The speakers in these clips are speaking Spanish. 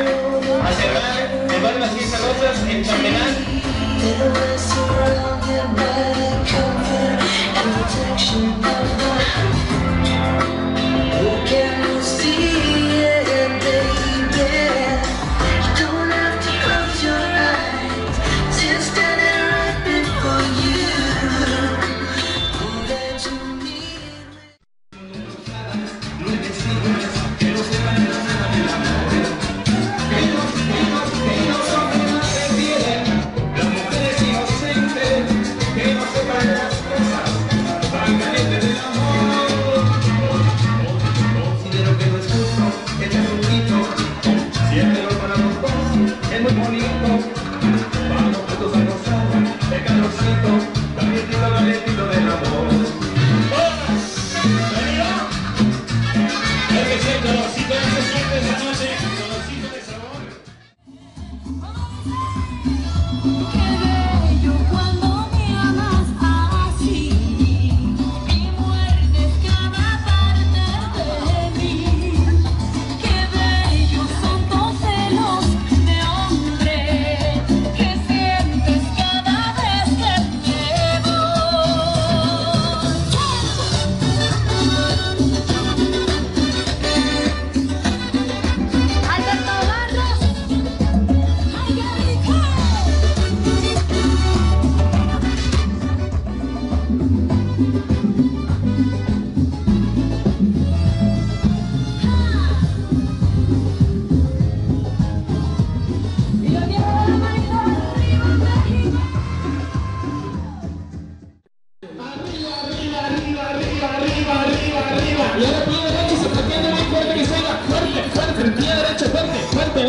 a cerrar en.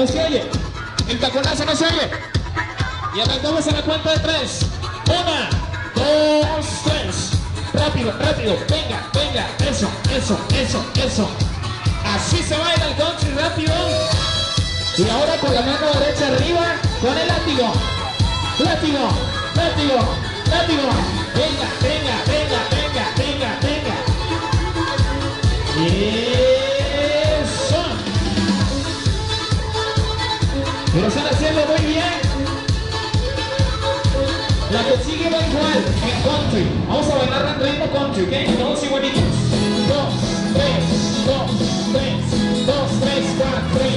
No se. El taconazo no se oye. Y arrancamos a la cuenta de tres. Una, dos, tres. Rápido, rápido. Venga, venga. Eso, eso, eso, eso. Así se baila el country rápido. Y ahora con la mano derecha arriba, con el látigo. Látigo, látigo, látigo. Venga, venga, venga, venga, venga, venga. Eso. Haciendo muy bien. La que sigue va igual en country. Vamos a bailar en ritmo country, ¿ok? Todos igualitos. Dos, tres, dos, tres, dos, tres, cuatro y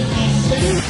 seis.